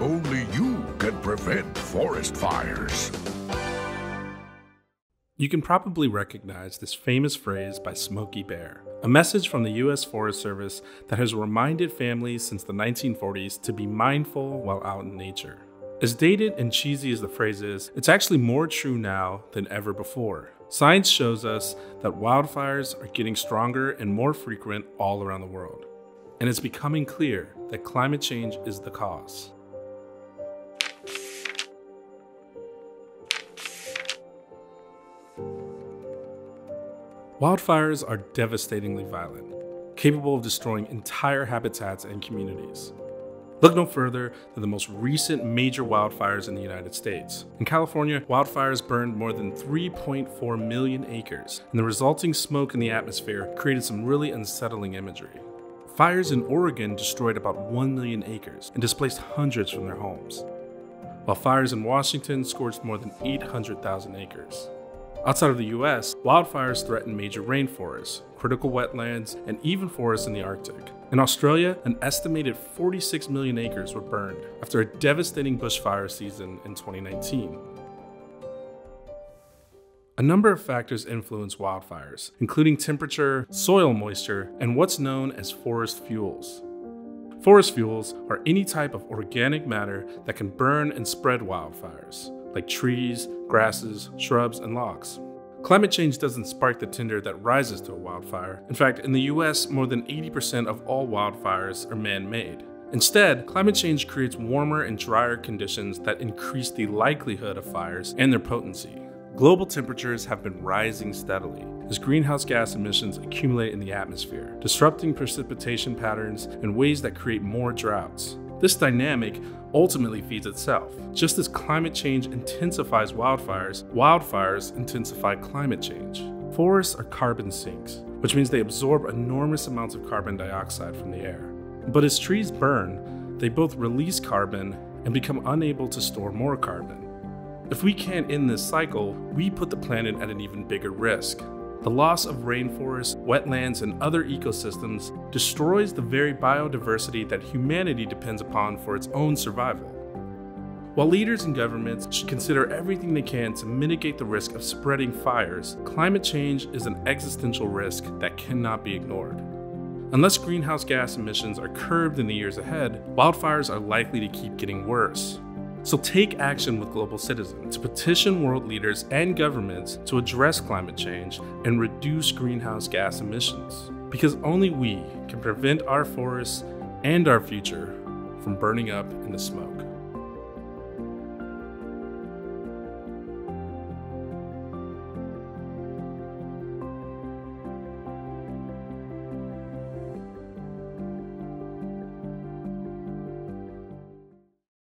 Only you can prevent forest fires. You can probably recognize this famous phrase by Smokey Bear, a message from the U.S. Forest Service that has reminded families since the 1940s to be mindful while out in nature. As dated and cheesy as the phrase is, it's actually more true now than ever before. Science shows us that wildfires are getting stronger and more frequent all around the world. And it's becoming clear that climate change is the cause. Wildfires are devastatingly violent, capable of destroying entire habitats and communities. Look no further than the most recent major wildfires in the United States. In California, wildfires burned more than 3.4 million acres, and the resulting smoke in the atmosphere created some really unsettling imagery. Fires in Oregon destroyed about 1 million acres and displaced hundreds from their homes, while fires in Washington scorched more than 800,000 acres. Outside of the US, wildfires threaten major rainforests, critical wetlands, and even forests in the Arctic. In Australia, an estimated 46 million acres were burned after a devastating bushfire season in 2019. A number of factors influence wildfires, including temperature, soil moisture, and what's known as forest fuels. Forest fuels are any type of organic matter that can burn and spread wildfires, like trees, grasses, shrubs, and logs. Climate change doesn't spark the tinder that rises to a wildfire. In fact, in the US, more than 80% of all wildfires are man made. Instead, climate change creates warmer and drier conditions that increase the likelihood of fires and their potency. Global temperatures have been rising steadily as greenhouse gas emissions accumulate in the atmosphere, disrupting precipitation patterns in ways that create more droughts. This dynamic ultimately feeds itself. Just as climate change intensifies wildfires, wildfires intensify climate change. Forests are carbon sinks, which means they absorb enormous amounts of carbon dioxide from the air. But as trees burn, they both release carbon and become unable to store more carbon. If we can't end this cycle, we put the planet at an even bigger risk. The loss of rainforests, wetlands, and other ecosystems destroys the very biodiversity that humanity depends upon for its own survival. While leaders and governments should consider everything they can to mitigate the risk of spreading fires, climate change is an existential risk that cannot be ignored. Unless greenhouse gas emissions are curbed in the years ahead, wildfires are likely to keep getting worse. So take action with Global Citizen to petition world leaders and governments to address climate change and reduce greenhouse gas emissions. Because only we can prevent our forests and our future from burning up in the smoke.